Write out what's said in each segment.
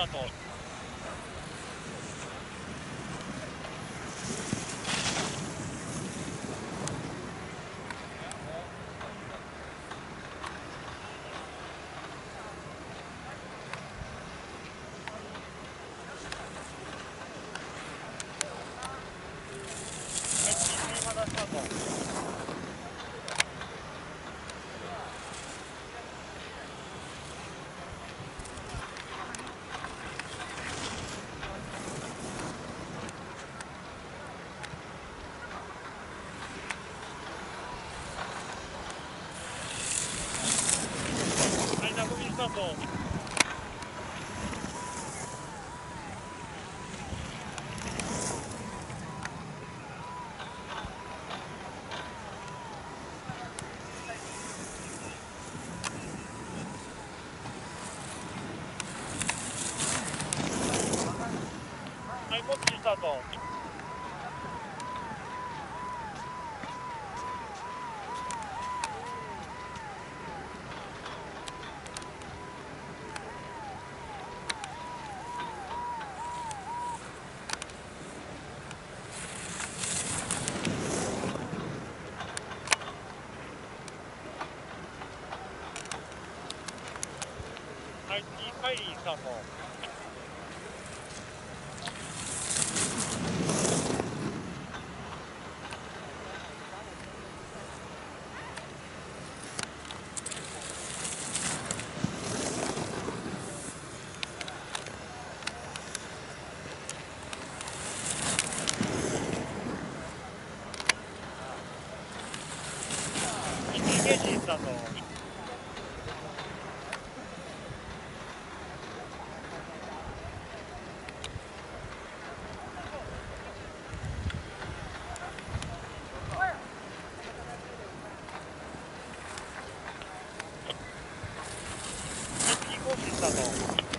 タートはい次まだスタートはい、ナゴミスタート。はい、モッチースタート。はい、次、カイリースタート。一次ゲージスタート。次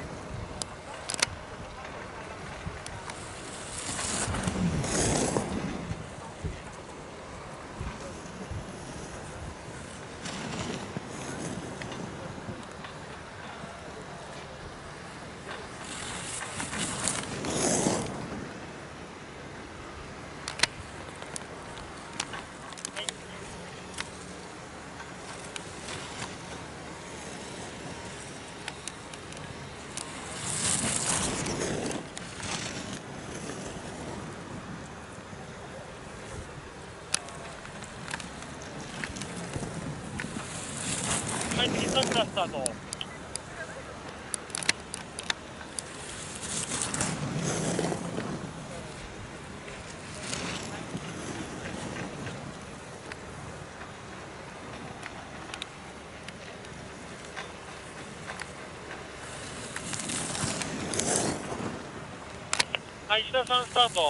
はい、次、サクラスタート。はい、石田さんスタート。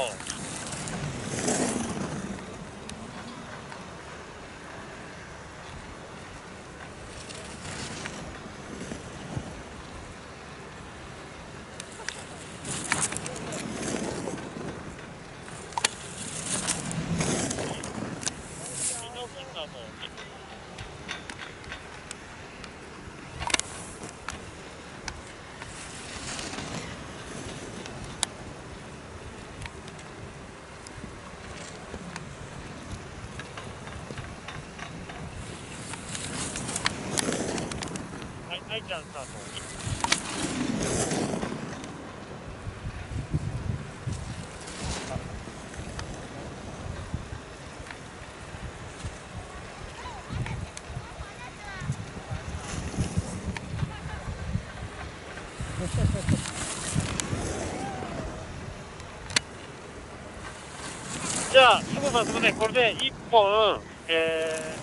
伊藤君スタート。はい、愛ちゃんスタート。じゃあ、すぐさすぐね、これで1本、えー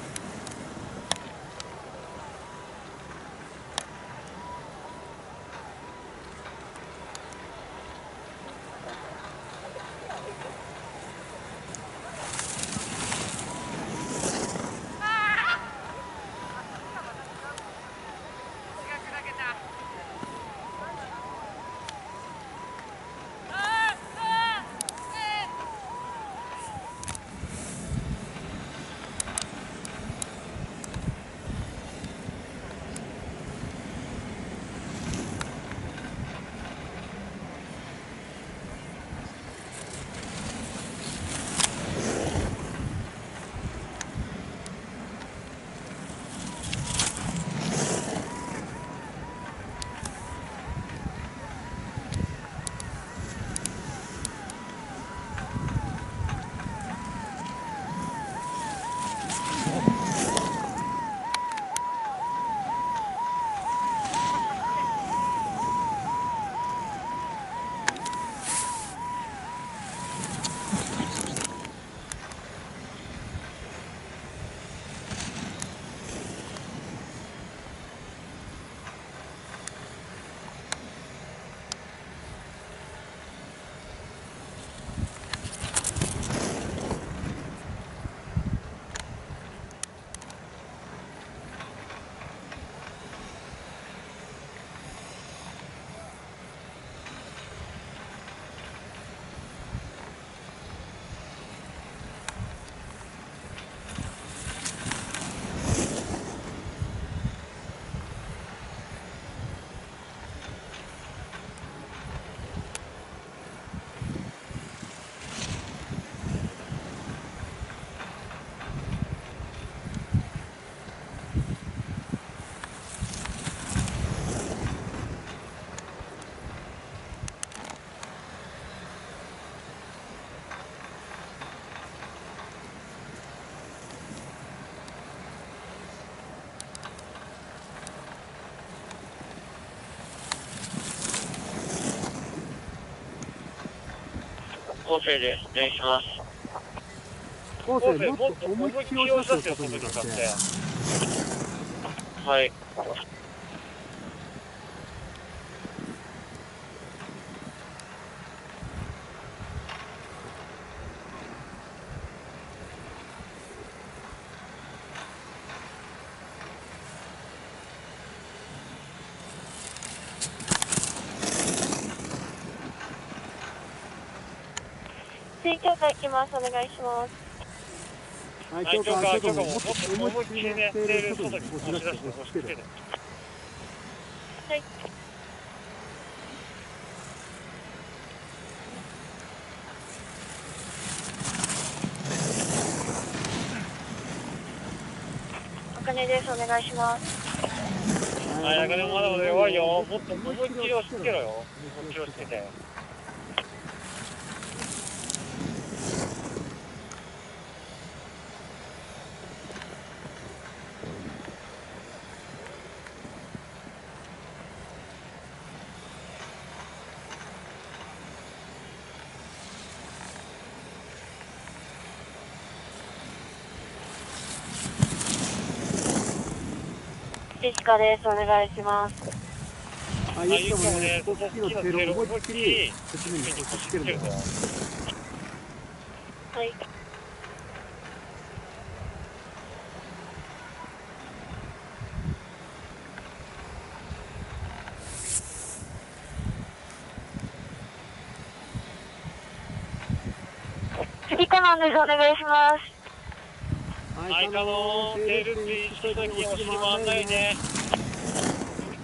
構成です。お願いします。後世もっと思いっきり押し出すことに向かってはい。水強化いきます。お願いします。はい、はい、強化、強化、強化もっとと思いっきりね、外に押し出して、押しけ。はい。お金です。お願いします。はい、中でもまだまだ弱いよ。もっと思いっきり押し付けろよ。思いっきり押し付けて。です。お願いします。はい、はい、いつもねこっちのテールを思いっきり、こっちにに押し押し付けるんだよ。はい。次カノンです。お願いします。ははい、カノン、テールって一緒にお尻回んないね。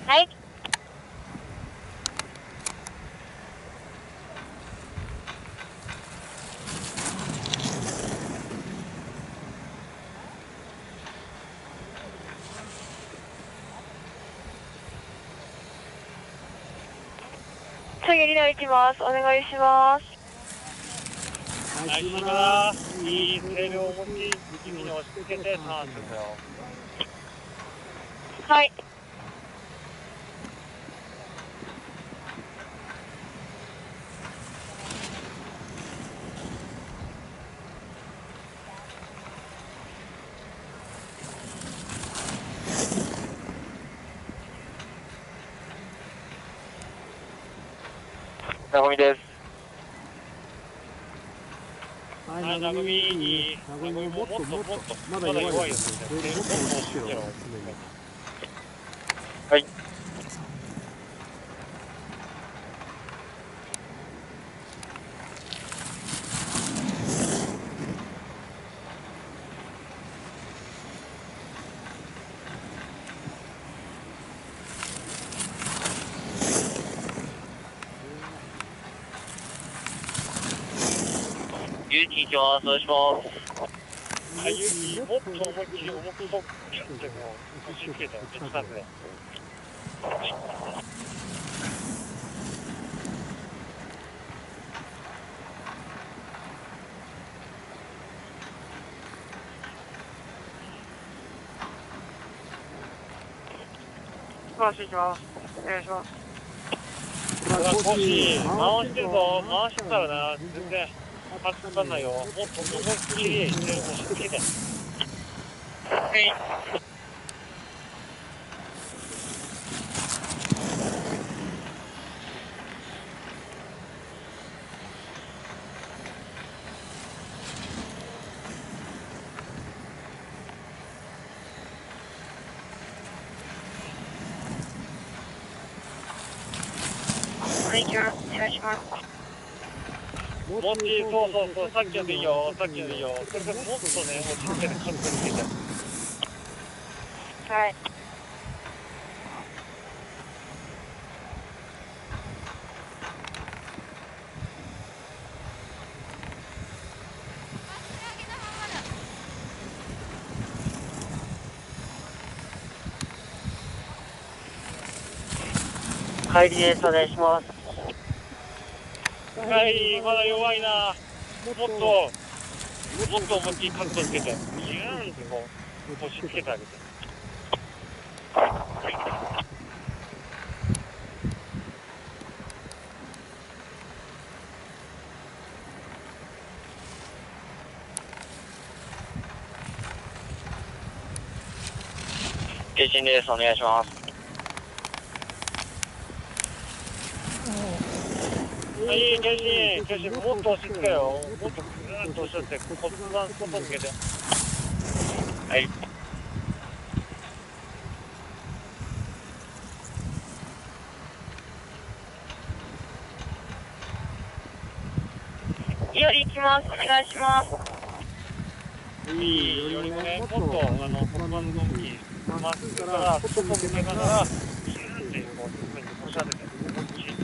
はい。次に行きます。お願いします。は、はいい。いいテールを思いっきり右に押し付けてターンするんだよ。はい。なごみです。は、はいい、なごみに、なごみももっともっと、まだ弱いですすね。はい。きます。お願いします。はい、ユーキ、もっと思いっきり重くそ、キュッてもう、押し付けて、めっちゃね。回していきます。お願いします。ほら、少し少し回してるぞ、回してたらな、全然、発かかんないよ。もっと思いっきり、押し付けて。はい。はい、じゃあ、お願いします。もち、そうそうそう、さっきのでい。い。よ、さっきのでい。い。よ。それからもっとね、押し付けて、カットつけて。はい。帰りです、お願い。します。回まだ弱いな。もっともっと思いっきりカットつけて。ギューンってこう腰つけてあげて。停心です。お願いします。はい、接近、接近、もっと押し付けよ。もっとぐーっと押し付けて、骨盤外向けて。はい。より行きます。お願いします。いいよりもね、もっと、あの、骨盤の動き、まっすぐから、外向けながら、ヒューっていう、こう、に押し当てて、思いっきり。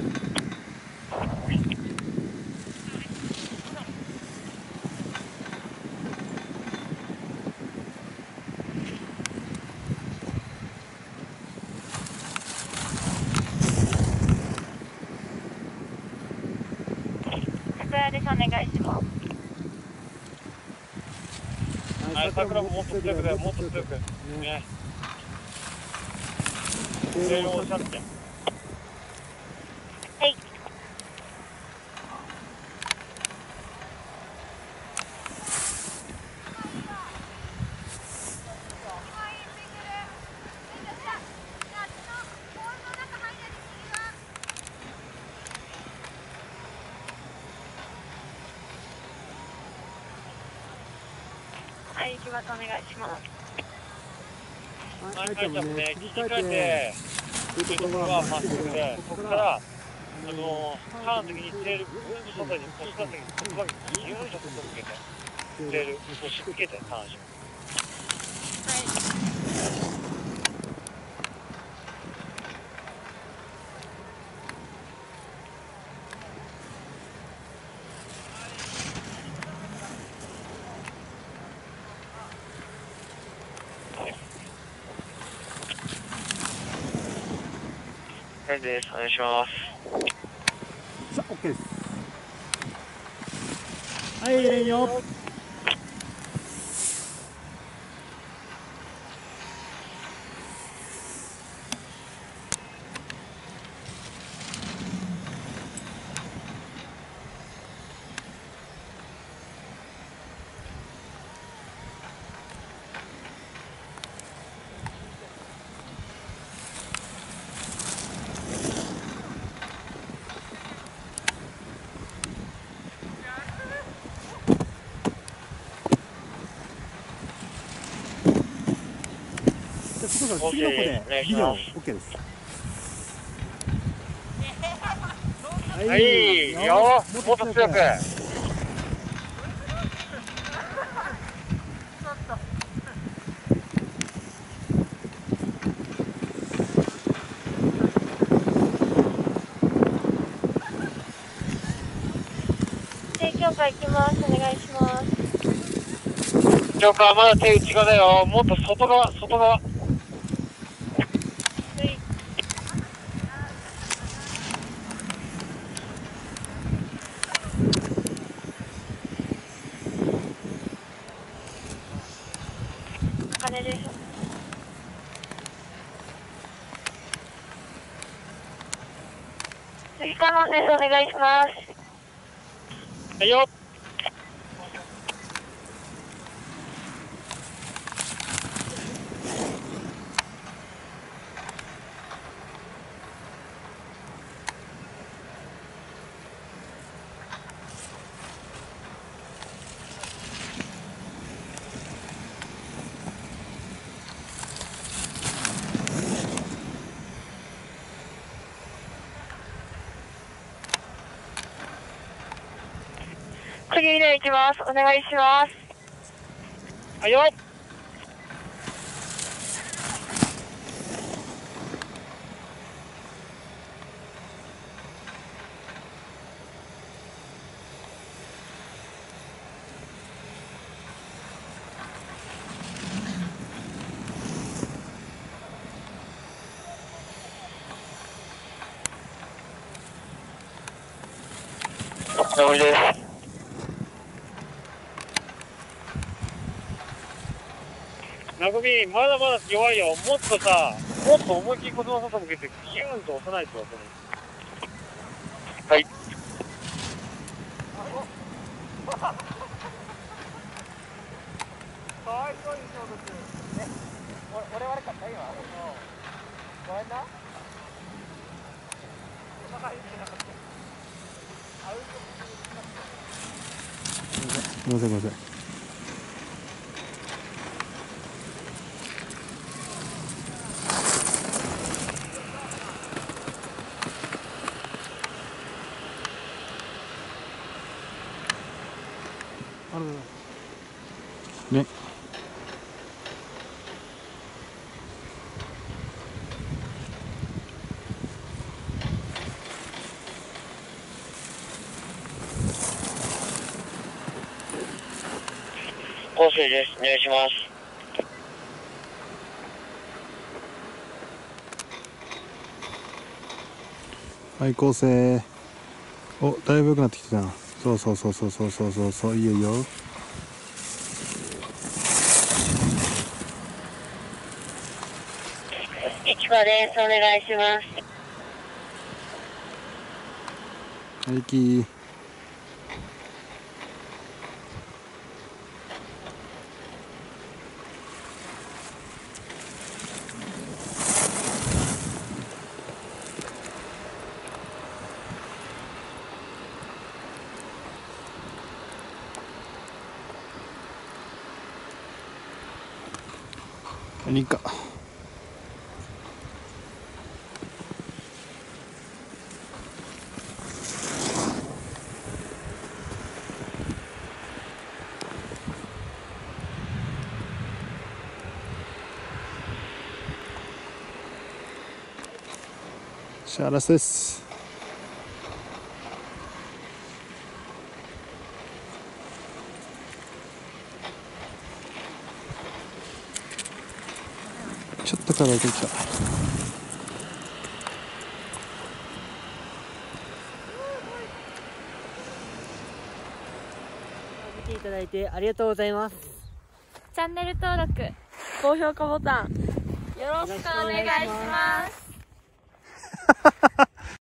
桜です。お願いします。はい、桜ももっと強くだよ、もっと強く。ね。お願いします。はい、アイテムね切り替えてて、というところがはまっすぐで、そこから、あの、ターンの時にテール、ぐーんと外に、押し出す時に、骨盤にギューンと外向けて、テール、押し付けてターンします。はいです、お願いします。さあ OK です。はいレインよじゃあそこから次の子で OK ビデオ OK ですはい、よもっと強く。提供会行きます。お願いします。まだ手内側だよ。もっと外側、外側。はい。金です。次カモンです。お願いします。はいよ。次で行きます。お願いします。はいよ。お疲れ様です。グビー、まだまだ弱いよ。もっとさ、もっと思いっきり子供の外向けて、ギューンと押さないと。はい。かわい。そうにしようとしてる俺悪かった今ごめんなごめんなさい。ごめんなさい。構成です。お願いします。はい構成おだいぶ良くなってきたなそうそうそうそうそうそうそうそういいよいいよです。お願いします。はいきいいか。シャーラスです。ちょっとから出てきた。見ていただいてありがとうございます。チャンネル登録、高評価ボタン、よろしくお願いします。